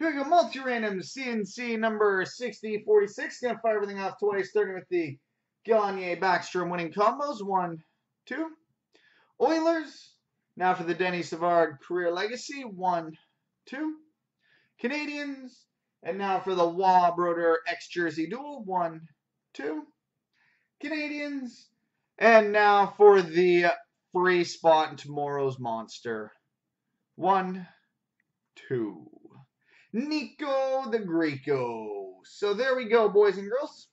Here we go, multi-random CNC number 6046. Gonna fire everything off twice, starting with the Gagne Backstrom winning combos. One, two. Oilers. Now for the Denny Savard career legacy. One, two. Canadiens. And now for the Wabroder X Jersey duel. One, two. Canadiens. And now for the free spot in tomorrow's monster. One, two. Nico the Greco. So there we go, boys and girls.